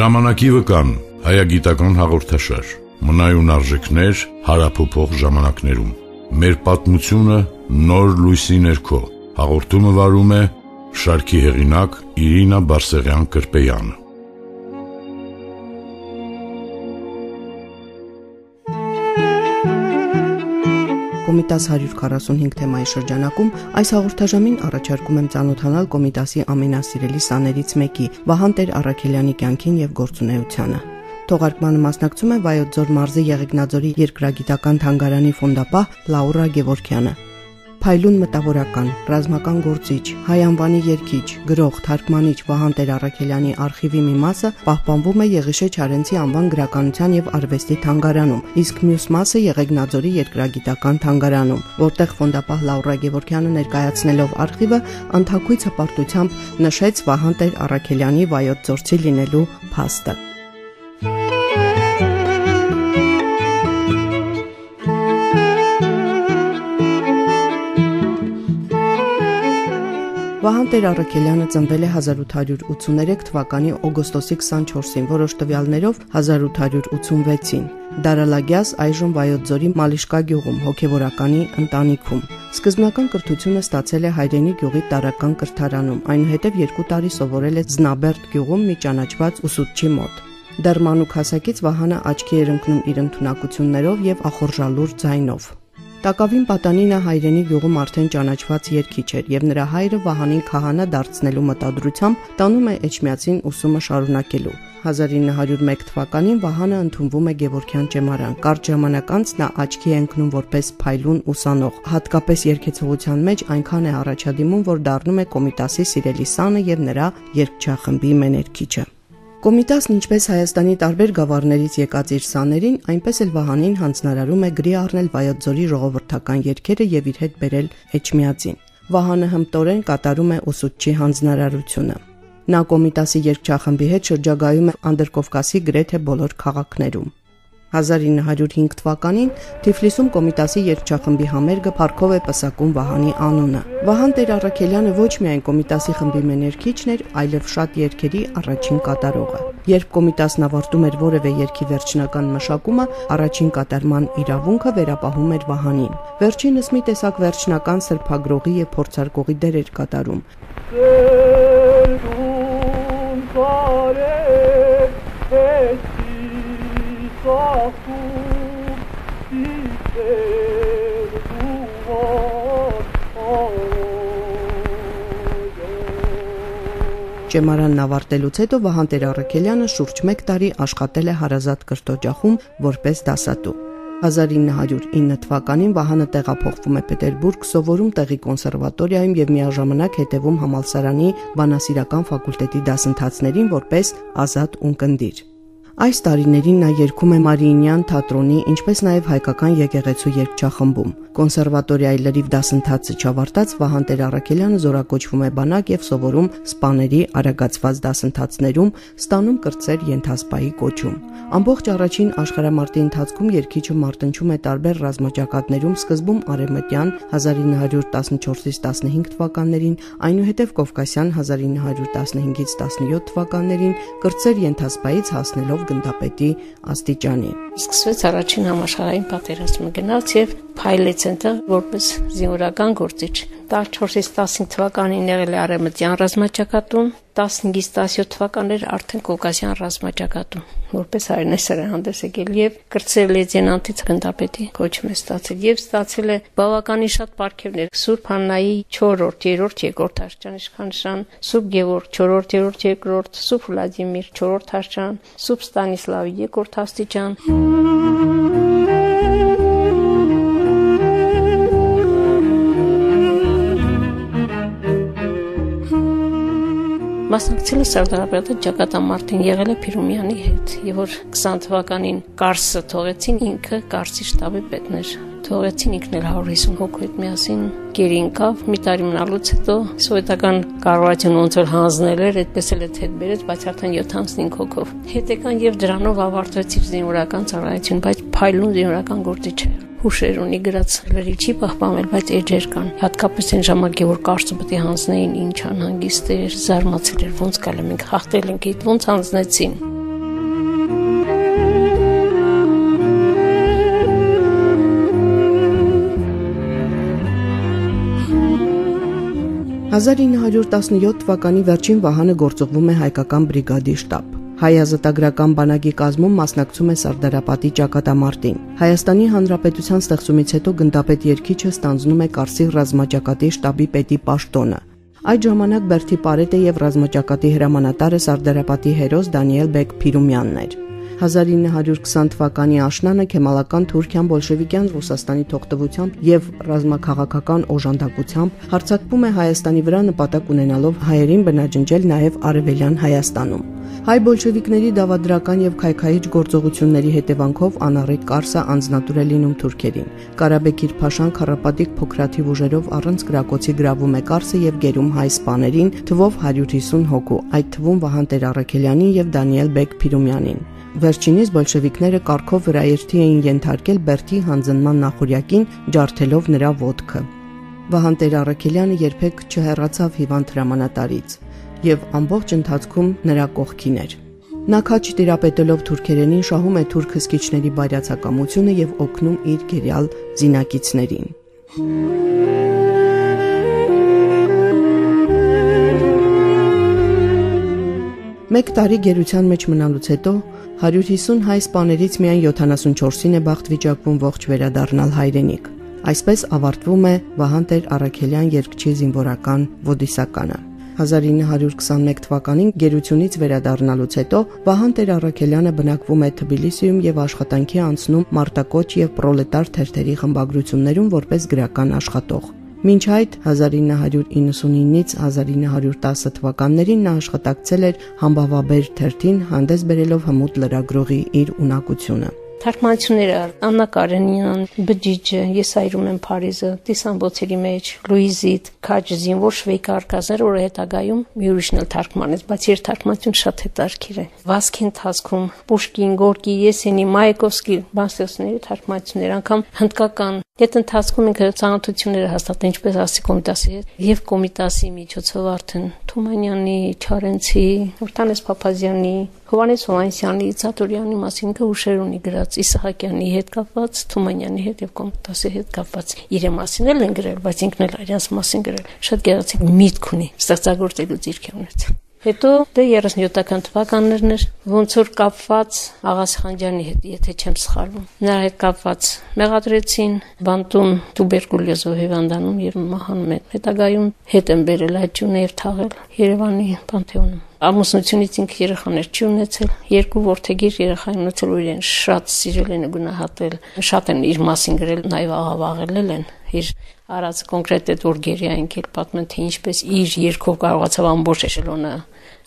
Ժամանակի վկան հայագիտական հաղորդաշար։ Մնայուն արժեքներ հարափոփող ժամանակներում։ Մեր պատմությունը նոր լույսի ներքո։ Հաղորդումը վարում է շարքի հեղինակ Իրինա Բարսեղյան Կրպեյանը։ Կոմիտաս 145 թեմայի շրջանակում այս հաղորդաժամին առաջարկում եմ ծանոթանալ Կոմիտասի ամենասիրելի սաներից մեկի՝ Վահան Տեր Արաքելյանի կյանքին եւ գործունեությանը։ Թողարկմանը մասնակցում է Վայոց ձոր մարզի Եղեգնաձորի երկրագիտական թանգարանի ֆոնդապահ Լաուրա Գևորքյանը։ Փայլուն մտավորական, ռազմական գործիչ, հայ անվանի երկիչ, գրող, թարգմանիչ Վահան Տեր Արաքելյանի արխիվի մի մասը պահպանվում է Եղիշե Չարենցի անվան գրականության եւ արվեստի թանգարանում, իսկ մյուս մասը Եղեգնաձորի երկրագիտական թանգարանում, որտեղ ֆոնդապահ Լաուրա Գևորքյանը ներկայացնելով արխիվը անթակույց հպարտությամբ նշեց Վահան Տեր Արաքելյանի վայոց ծորցի լինելու փաստը։ Վահան Տեր Արաքելյանը ծնվել է 1883 թվականի օգոստոսի 24-ին, որոշ տվյալներով 1886-ին։ Դարալագյաս այժմ Վայոց ձորի Մալիշկա գյուղում հոգևորականի ընտանիքում։ Սկզբնական կրթությունը ստացել է հայրենի գյուղի տարական կրթարանում, այնուհետև երկու տարի սովորել է Զնաբերդ գյուղում մի ճանաչված ուսուցչի մոտ։ Դեռ մանուկ հասակից Վահանը աչքի էր ընկնում իր ընտունակություններով եւ ախորժալուր ձայնով։ Տակավին պատանինը հայրենի գյուղում արդեն ճանաչված երկիչ էր եւ նրա հայրը Վահանին քահանա դարձնելու մտադրությամբ տանում է Էջմիածին ուսումը շարունակելու։ 1901 թվականին Վահանը ընդունվում է Գևորքյան ճեմարան։ Կարճ ժամանակ անց նա աչքի է ընկնում որպես փայլուն ուսանող։ Հատկապես երկեցողության մեջ այնքան է առաջադիմում, որ դառնում է Կոմիտասի սիրելի սանը եւ նրա երկչախմբի մեներքիչը։ Կոմիտասն ինչպես Հայաստանի տարբեր գավառներից եկած իր սաներին, այնպես էլ Վահանին հանձնարարում է գրի առնել Վայոց ձորի ժողովրդական երգերը եւ իր հետ բերել Էջմիածին։ Վահանը հմտորեն կատարում է ուսուցչի հանձնարարությունը։ Նա Կոմիտասի երգչախմբի հետ շրջագայում է Անդրկովկասի գրեթե բոլոր քաղաքներում։ 1905 թվականին Թիֆլիսում Կոմիտասի երգչախմբի համերգը Փարքով է պսակում Վահանի անունը։ Վահան Տեր Արաքելյանը ոչ միայն Կոմիտասի խմբի մեներքիչն էր, այլև շատ երգերի առաջին կատարողը։ Երբ Կոմիտասն ավարտում էր որևէ երգի վերջնական մշակումը, առաջին կատարման իրավունքը վերապահում էր Վահանին։ Վերջինս մի տեսակ վերջնական սրբագրողի եւ փորձարկողի դեր էր կատարում։ Ճեմարանն ավարտելուց հետո Վահան Տեր-Առաքելյանը շուրջ 1 տարի աշխատել է Հարազատ կրթօջախում որպես դասատու։ 1909 թվականին Վահանը տեղափոխվում է Պետերբուրգ, սովորում տեղի կոնսերվատորիայում եւ միաժամանակ հետևում համալսարանի բանասիրական ֆակուլտետի դասընթացներին որպես ազատ ունկնդիր։ Այս տարիներին նա երգում է Մարիինյան թատրոնի, ինչպես նաև հայկական եկեղեցու երգչախմբում։ Կոնսերվատորիայի լրիվ դասընթացը չավարտած Վահան Տեր Արաքելյանը զորակոչվում է բանակ եւ սովորում սպաների արագացված դասընթացներում, ստանում կրծեր ենթասպայի կոչում։ Ամբողջ առաջին աշխարհամարտի ընթացքում երգիչը մարտնչում է տարբեր ռազմաճակատներում, սկզբում Արեմտյան 1914-ից 15 թվականներին, այնուհետև Կովկասյան 1915-ից 17 թվականներին, կրծեր ենթասպայից հասնելով գնդապետի աստիճանի։ Սկսվեց առաջին համաշխարհային պատերազմը գնաց եւ փայլեց այնտեղ որպես զինվորական գործիչ։ 14-ից 15 թվականին եղել է Արեմտյան ռազմաճակատում, 15-ից 17 թվականներ արդեն Կովկասյան ռազմաճակատում, որպես հայրենեսեր է հանդես եկել եւ կրծել լեյտենանտից գնդապետի կոչում է ստացել եւ ստացել է բավականին շատ պարգևներ։ Սուրբ Հաննայի 4-րդ, 3-րդ, 2-րդ հաշճան իշխանշան, Սուրբ Գևորգ 4-րդ, 3-րդ, 2-րդ, Սուրբ Վլադիմիր 4-րդ հաշճան, Սուրբ Ստանիսլավի 2-րդ աստիճան։ Մասնակցել է Սարդարապետը ճակատամարտին եղել է Փիրումյանի հետ, եւ որ 20 թվականին Կարսը թողեցին ինքը Կարսի շտաբի պետն էր։ Թողեցին ինքն էլ 150 հոգու հետ միասին գերի ընկավ մի տարի մնալուց հետո սովետական կառավարությունը ոնց որ հանձնել էր, այդպես էլ հետ բերեց, բայց արդեն 75 հոգով։ Հետ եկան եւ դրանով ավարտվեց իր զինվորական ծառայություն, բայց փայլուն զինվորական գործիչ է հուշեր ունի գրած լրի չի պահպանվել, բայց էջեր կան։ Հատկապես այն ժամանակ, որ կարծում պետք է հանձնեին ինչ անհանգիստ էր, զարմացել էր, ոնց գալը մենք հաղթել ենք, ոնց հանձնեցին։ 1917 թվականի վերջին Վահանը գործողվում է հայկական բրիգադի շտաբ։ Հայ ազատագրական բանակի կազմում մասնակցում է Սարդարապետի ճակատամարտին։ Հայաստանի Հանրապետության ստեղծումից հետո գնդապետ երկիչը ստանձնում է Կարսի ռազմաճակատի շտաբի պետի պաշտոնը։ Այդ ժամանակ Բերթի Պարետը եւ ռազմաճակատի հրամանատարը Սարդարապետի հերոս Դանիել Բեկ Փիրումյանն էր։ 1920 թվականի աշնանը քեմալական Թուրքիան բոլշևիկյան Ռուսաստանի թողտվությամբ եւ ռազմաքաղաքական օժանդակությամբ հարձակվում է Հայաստանի վրա նպատակ ունենալով հայերին բնաջնջել նաեւ Արևելյան Հայաստանում։ Հայ բոլշևիկների դավադրական եւ քայքայիչ գործողությունների հետևանքով անառիկ Կարսը անznատուր է լինում թուրքերին։ Կարաբեկիր Փաշան քարապատիկ փոքրաթիվ ուժերով առանց գրակոցի գրավում է Կարսը եւ գերում հայ սպաներին, թվով 150 հոգու, այդ թվում Վահան Տեր-Առաքելյանին եւ Դանիել Բեկ Փիրումյանին։ Վերջինիս բոլշևիկները կարկով վրաերթի էին ենթարկել Բերթի հանձնման նախորյակին, ջարդելով նրա ոդկը։ Վահան Տեր-Առաքելյանը երբեք չհեռացավ հիվանդ հրամանատարից եւ ամբողջ ընթացքում նրա կողքին էր։ Նա քաչ տիրապետելով թուրքերենին շահում է թուրք հսկիչների բայրացակամությունը եւ օգնում իր գերիալ զինակիցներին։ Մեկ տարի գերության մեջ մնալուց հետո 150 հայ սպաներից միայն 74-ին է բախտ վիճակվում ողջ վերադառնալ հայրենիք։ Այսպես ավարտվում է Վահան Տեր Արաքելյան երկչի զինվորական ոդիսականը։ 1921 թվականին գերությունից վերադառնալուց հետո Վահան Տեր Առաքելյանը բնակվում է Թբիլիսիում եւ աշխատանքի անցնում Մարտակոչ եւ Պրոլետար թերթերի խմբագրություններում որպես գրական աշխատող։ Մինչ այդ 1999-ից 1910 թվականներին նա աշխատակցել էր Համբավաբեր թերթին հանդես բերելով հմուտ լրագրողի իր ունակությունը։ Թարգմանությունները Աննա Կարենյան, Բջիջը, Ես այրում եմ Փարիզը, Տիսամբոցերի մեջ, Լուիզիտ, Քաջ զինվոր շվեյկա արկազներ, որը հետագայում մի ուրիշն էլ թարգմանեց, բայց իր թարգմանություն շատ հետաքրքիր է։ Վասկի ընթացքում Պուշկին, Գորկի, Եսենի, Մայկովսկի բանստեղծների թարգմանություններ, անգամ հնդկական Այդ ընթացքում ինքը ցանոթությունները հաստատ ինչպես ասի կոմիտասի եւ կոմիտասի միջոցով արդեն Թումանյանի, Չարենցի, Որտանես Փափազյանի, Հովանես Հովանեսյանի, Ծատուրյանի մասին ինքը ուշեր ունի գրած Իսահակյանի հետ կապված, Թումանյանի հետ եւ կոմիտասի հետ կապված։ Իրե մասին էլ են գրել, բայց ինքն էլ այրանց մասին գրել։ Շատ գեղեցիկ միտք ունի, ստեղծագործելու ձիրք ունեցել։ Հետո դե 37-ական թվականներն էր, ոնց որ կապված Աղաս Խանջյանի հետ, եթե չեմ սխալվում։ Նրա հետ կապված մեղադրեցին բանտում տուբերկուլյոզով հիվանդանում եւ մահանում է։ Հետագայում հետ են բերել հաճուն եւ թաղել Երևանի Պանթեոնում։ Ամուսնությունից ինքը երեխաներ չի ունեցել, երկու որդեգիր երեխա ունեցել, որ իրեն շատ սիրել են գնահատել, շատ են իր մասին գրել, նաեւ աղավաղել են իր արած կոնկրետ այդ որ գերիա ինքել պատմեն թե ինչպես իր երկով կարողացավ ամբողջ էշելոնը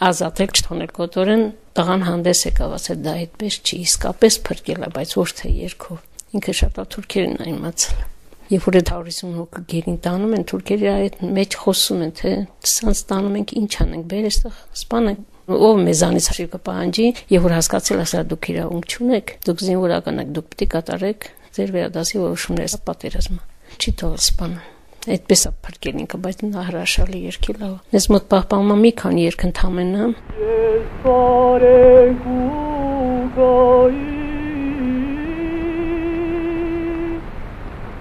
ազատել չթոնել կոտորեն տղան հանդես եկավ ասել դա այդպես չի իսկապես փրկել է բայց ոչ թե երկով ինքը շատ թուրքերն այն մացել Երբ որ 150 հոգ գերին տանում են թուրքերի այդ մեջ խոսում են թե սանց տանում ենք ինչ անենք բեր այստեղ սպանենք ով մեզանից հաշիվ կպահանջի եւ որ հասկացել ասա դուք իրավունք չունեք դուք զինվորական եք դուք պետք է կատարեք ձեր վերադասի որոշումները պատերազմը չի թողել սպանը այդպես է փրկել ինքը բայց նա հրաշալի երկել է ես մոտ պահպանում մի քանի երկ ընդամենը ես բարենք ու գայի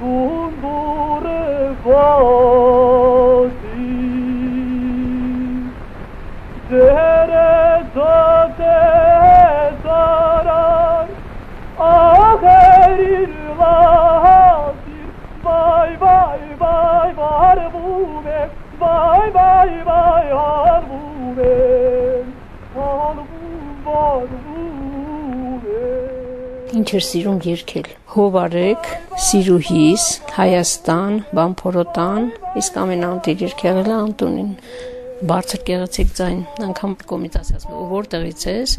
դունդուրը վասի Ինչ էր սիրում երկել։ Հովարեք, Սիրուհիս, Հայաստան, Բամփորոտան, իսկ ամենաանտիր երկեղել է Անտոնին։ Բարձր գեղեցիկ ձայն, անգամ կոմիտաս ասում, որտեղից ես,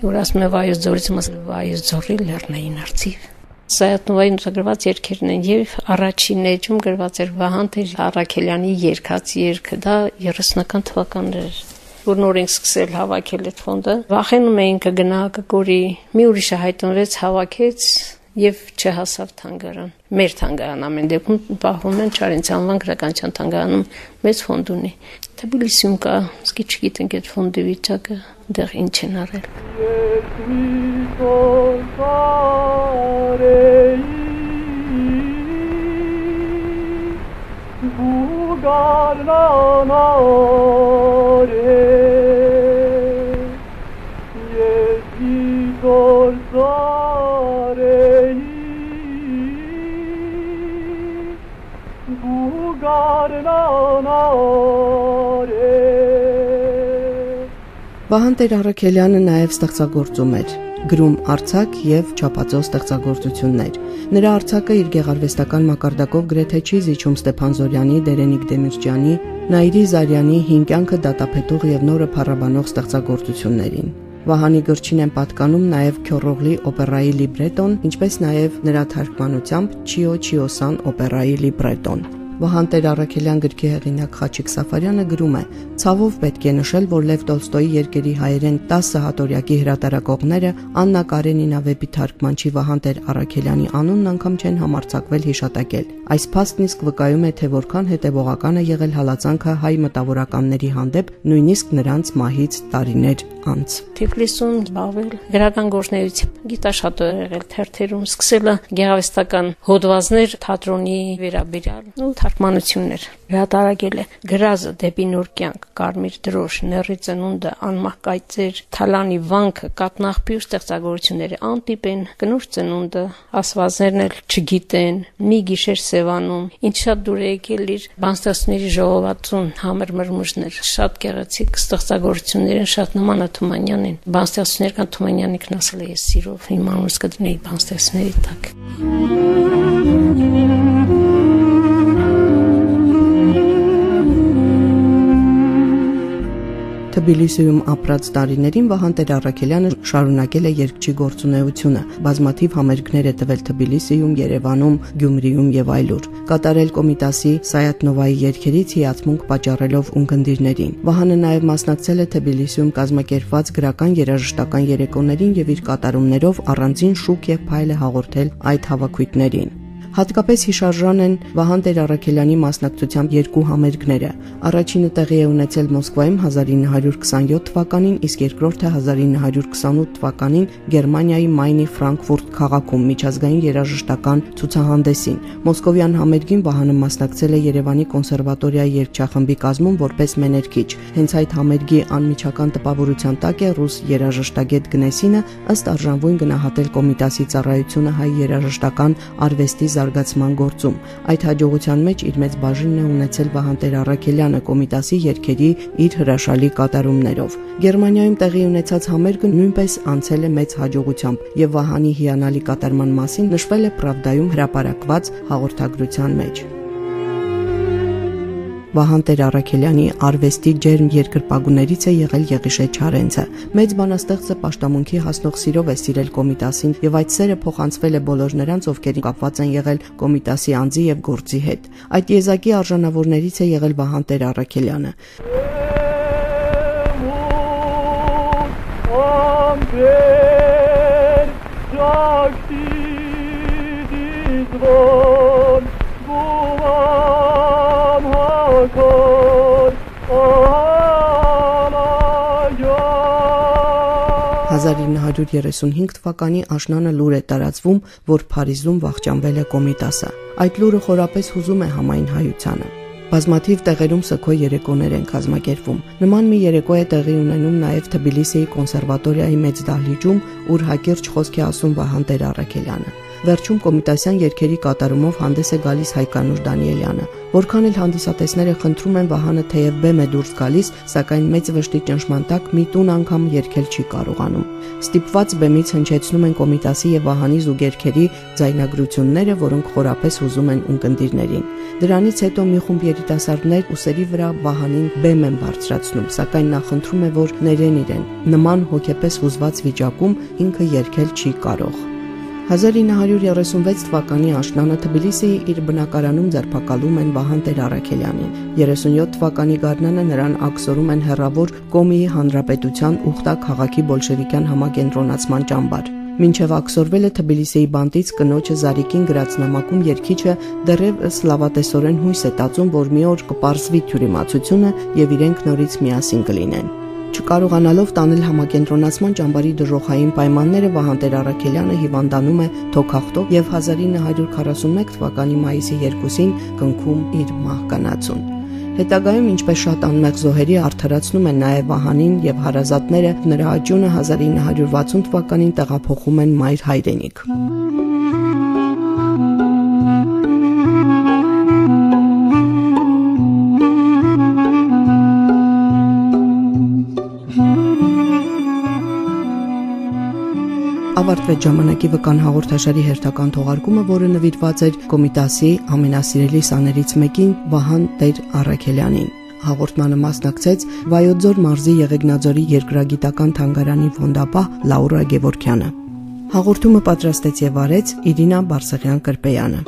որ ասում է վայոց ձորից, ասում վայոց ձորի լեռնային արծիվ Սայատնովայի նկարված երգերն են եւ առաջին էջում գրված էր Վահան Տեր Արաքելյանի երգած երգը դա 30-ական թվականներ էր որ նոր ենք սկսել հավաքել այդ ֆոնդը վախենում էինք կգնա կգորի մի ուրիշը հայտնվեց հավաքեց եւ չհասավ թանգարան մեր թանգարան ամեն դեպքում պահվում են Չարենցի անվան գրականության թանգարանում մեծ ֆոնդ ունի Թբիլիսիում կա սկի չգիտենք այդ ֆոնդի վիճակը դեռ ինչ են արել Ooh. Վահան Տեր Արաքելյանը նաև ստեղծագործում էր գրում արցակ եւ չափածո ստեղծագործություններ։ Նրա արցակը իր գեղարվեստական մակարդակով գրեթե չի զիջում Ստեփան Զորյանի, Դերենիկ Դեմիրճյանի, Նայիրի Զարյանի հին կյանքը դատապետող եւ նորը փառաբանող ստեղծագործություններին։ Վահանի գրչին են պատկանում նաև Քյորողլի օպերայի լիբրետոն, ինչպես նաև նրա թարգմանությամբ Չիո Չիոսան օպերայի լիբրետոն։ Վահան Տեր Արաքելյան գրքի հեղինակ Խաչիկ Սաֆարյանը գրում է. «Ցավով պետք է նշել, որ Լև Տոլստոյի երկերի հայերեն 10 հատորյակի հրատարակողները Աննա Կարենինա վեպի թարգմանչի Վահան Տեր Արաքելյանի անունն անգամ չեն համարցակվել հիշատակել։ Այս փաստն իսկ վկայում է, թե որքան հետևողական է եղել հալածանքը հայ մտավորականների հանդեպ, նույնիսկ նրանց մահից տարիներ անց։ Թիֆլիսում զբաղվել գրական գործնեությամբ, գիտաշատ է եղել թերթերում, սկսել գեղարվեստական հոդվածներ թատրոնի վերաբերյալ ու թարգմանություններ։ Հրատարակել է Գրազը դեպի նոր կյանք, Կարմիր դրոշ, Ների ծնունդը, Անմահ կայծեր, Թալանի վանքը, Կատնախբի ու ստեղծագործությունները անտիպեն, Կնուր ծնունդը, Ասվածներն էլ չգիտեն, Մի գիշեր Սևանում, ինչ շատ դուր է եկել իր բանստասների ժողովածուն համեր մրմուշներ, շատ գեղեցիկ ստեղծագործություններ են, շատ նման է Թումանյանին։ Բանստասներ կան Թումանյանիկն ասել է ես սիրով իմ անունս կդնեի բանստասների տակ։ Թբիլիսիում ապրած տարիներին Վահան Տեր Արաքելյանը շարունակել է երգչի գործունեությունը։ Բազմաթիվ համերգներ է տվել Թբիլիսիում, Երևանում, Գյումրիում եւ այլուր։ Կատարել Կոմիտասի Սայաթնովայի երգերից հիացմունք պատճառելով ունկնդիրներին։ Վահանը նաեւ մասնակցել է Թբիլիսիում կազմակերպված գրական երաժշտական երեկոներին եւ իր կատարումներով առանձին շուկ եւ փայլ է հաղորդել այդ հավաքույթներին։ Հատկապես հիշարժան են Վահան Տեր Արաքելյանի մասնակցությամբ երկու համերգները։ Առաջինը տեղի է ունեցել Մոսկվայում 1927 թվականին, իսկ երկրորդը 1928 թվականին Գերմանիայի Մայնի Ֆրանկֆուրտ քաղաքում միջազգային երաժշտական ցուցահանդեսին։ Մոսկովյան համերգին Վահանը մասնակցել է Երևանի կոնսերվատորիայի երգչախմբի կազմում որպես մեներքիչ։ Հենց այդ համերգի անմիջական տպավորության տակ է ռուս երաժշտագետ Գնեսինը ըստ արժանվույն գնահատել Կոմիտասի ծառայությունը հայ երաժշտական արվեստի զարգացման գործում։ Այդ հաջողության մեջ իր մեծ բաժինն է ունեցել Վահան Տեր Արաքելյանը Կոմիտասի երկերի իր հրաշալի կատարումներով։ Գերմանիայում տեղի ունեցած համերգը նույնպես անցել է մեծ հաջողությամբ եւ Վահանի հիանալի կատարման մասին նշվել է Պրավդայում հրապարակված հաղորդագրության մեջ։ Վահան Տեր Արաքելյանի արվեստի ջերմ երկրպագուներից է եղել Եղիշե Չարենցը։ Մեծ բանաստեղծը աշտամունքի հասնող սիրով է սիրել Կոմիտասին եւ այդ սերը փոխանցվել է բոլոր նրանց, ովքեր կապված են եղել Կոմիտասի անձի եւ գործի հետ։ Այդ եզակի արժանավորներից է եղել Վահան Տեր Արաքելյանը։ Dizvon, Guvam 1935 թվականի աշնանը լուր է տարածվում, որ Փարիզում վախճանվել է Կոմիտասը։ Այդ լուրը խորապես հուզում է համայն հայությանը։ Բազմաթիվ տեղերում սքո երեկոներ են կազմակերպվում։ Նման մի երեկո է տեղի ունենում նաև Թբիլիսիի կոնսերվատորիայի մեծ դահլիճում, ուր հակիրճ խոսք է ասում Վահան Տեր Արաքելյանը։ Վերջում կոմիտասյան երկերի կատարումով հանդես է գալիս Հայկանուր Դանիելյանը։ Որքան էլ հանդիսատեսները խնդրում են Վահանը թեև բեմ է դուրս գալիս, սակայն մեծ վշտի ճնշման տակ մի տուն անգամ երկել չի կարողանում։ Ստիպված բեմից հնչեցնում են կոմիտասի եւ Վահանի զուգերքերի ձայնագրությունները, որոնք խորապես հուզում են ունկնդիրներին։ Դրանից հետո մի խումբ երիտասարդներ ուսերի վրա Վահանին բեմ են բարձրացնում, սակայն նա խնդրում է, որ ներեն իրեն։ Նման հոգեպես հուզված վիճակում ինքը երկել չի կարող։ 1936 թվականի աշնանը Թբիլիսիի իր բնակարանում ձերբակալում են Վահան Տեր Արաքելյանին։ 37 թվականի գարնանը նրան ակսորում են հերավոր Կոմիի հանրապետության Ուխտա քաղաքի բոլշևիկյան համակենտրոնացման ճամբար։ Մինչև ակսորվելը Թբիլիսիի բանտից կնոջը Զարիկին գրած նամակում երկիչը դեռևս լավատեսորեն հույս է տածում, որ մի օր կպարզվի թյուրիմացությունը եւ իրենք նորից միասին կլինեն։ Չկարողանալով տանել համակենտրոնացման ճամբարի դժոխային պայմանները Վահան Տեր Արաքելյանը հիվանդանում է թոքախտով եւ 1941 թվականի մայիսի 2-ին կնքում իր մահկանացուն։ Հետագայում ինչպես շատ անմեղ զոհերի արդարացնում են նաև Վահանին եւ հարազատները նրա աճյունը 1960 թվականին տեղափոխում են մայր հայրենիք։ ավարտվեց ժամանակի վկան հաղորդաշարի հերթական թողարկումը, որը նվիրված էր Կոմիտասի ամենասիրելի սաներից մեկին Վահան Տեր Արաքելյանին։ Հաղորդմանը մասնակցեց Վայոց ձոր մարզի Եղեգնաձորի երկրագիտական թանգարանի ֆոնդապահ Լաուրա Գևորքյանը։ Հաղորդումը պատրաստեց եւ արեց Իրինա Բարսեղյան Կրպեյանը։